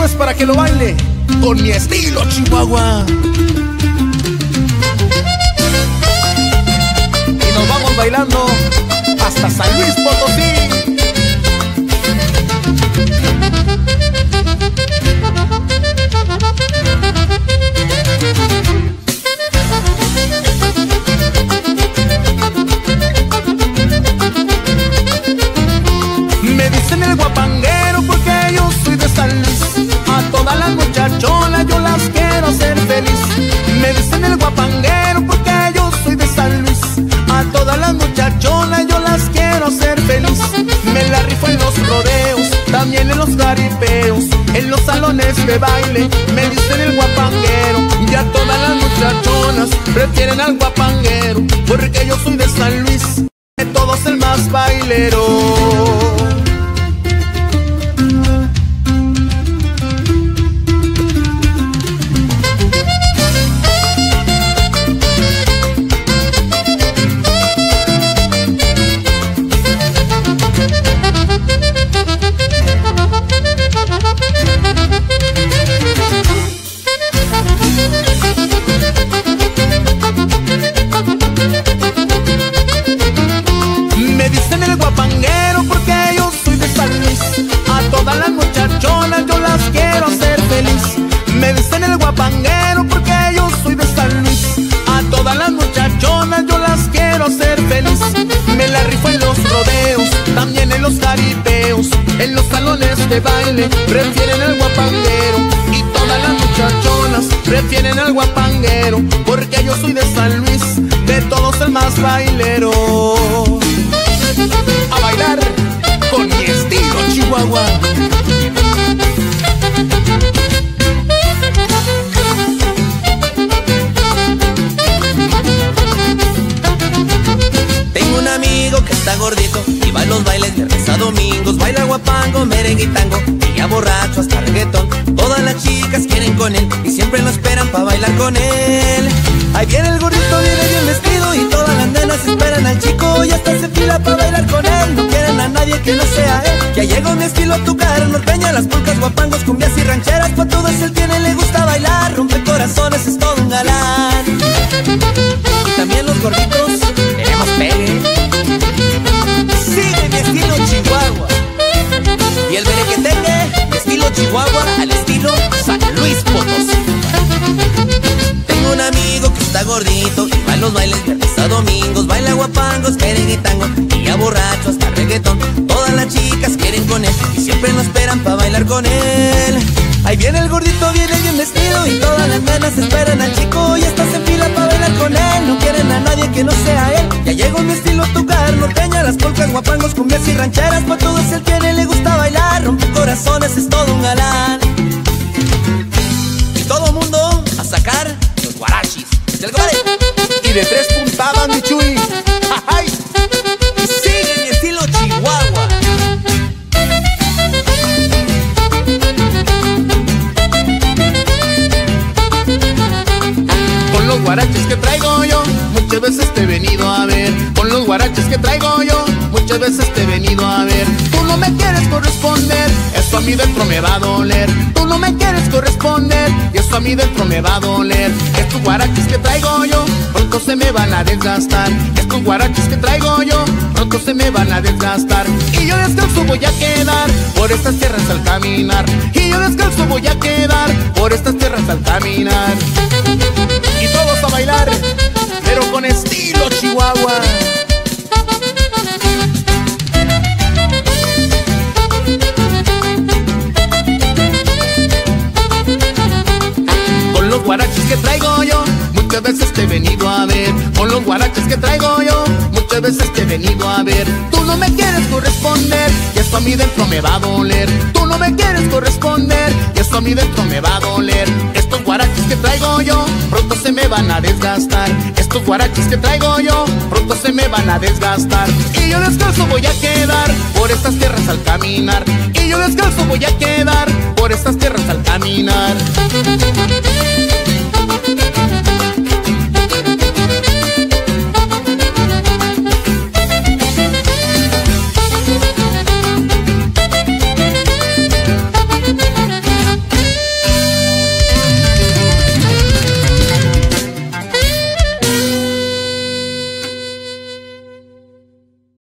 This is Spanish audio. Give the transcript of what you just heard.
Esto es para que lo baile con mi estilo Chihuahua. Y nos vamos bailando hasta San Luis Potosí. En los salones de baile me dicen el guapanguero. Ya todas las muchachonas prefieren al guapanguero, porque yo soy de San Luis, de todos el más bailero. Salones de baile prefieren al guapanguero y todas las muchachonas prefieren al guapanguero porque yo soy de San Luis, de todos el más bailero. Domingos, baila guapango, merengue y tango, y ya borracho hasta reggaetón. Todas las chicas quieren con él y siempre lo esperan para bailar con él. Ahí viene el gordito, viene bien vestido y todas las nenas esperan al chico y hasta se fila para bailar con él. No quieren a nadie que no sea él. Ya llegó mi estilo tu cara norteña, las polcas, guapangos, cumbias y rancheras, para todos él tiene, le gusta bailar, rompe corazones, es todo un galán. Y también los gorditos San Luis Potosí. Tengo un amigo que está gordito y va a los bailes viernes a domingos. Baila guapangos, merengue y tango y borracho hasta reggaetón. Todas las chicas quieren con él y siempre lo esperan para bailar con él. Ahí viene el gordito, viene bien vestido y todas las nenas esperan al chico y estás en fila para bailar con él. No quieren a nadie que no sea él. Ya llegó mi estilo a tocar norteña, las polcas, guapangos, cumbias y rancheras. Para todos él tiene, le que traigo yo, muchas veces te he venido a ver. Con los guaraches que traigo yo, muchas veces te he venido a ver. Tú no me quieres corresponder, eso a mí dentro me va a doler. Tú no me quieres corresponder, y eso a mí dentro me va a doler. Estos guaraches que traigo yo, pronto se me van a desgastar. Estos guaraches que traigo yo, pronto se me van a desgastar. Y yo descalzo voy a quedar por estas tierras al caminar. Y yo descalzo voy a quedar por estas tierras al caminar. Venido a ver. Con los guaraches que traigo yo, muchas veces te he venido a ver. Tú no me quieres corresponder, y esto a mí dentro me va a doler. Tú no me quieres corresponder, y esto a mí dentro me va a doler. Estos guaraches que traigo yo, pronto se me van a desgastar. Estos guaraches que traigo yo, pronto se me van a desgastar. Y yo descalzo voy a quedar por estas tierras al caminar. Y yo descalzo voy a quedar por estas tierras al caminar.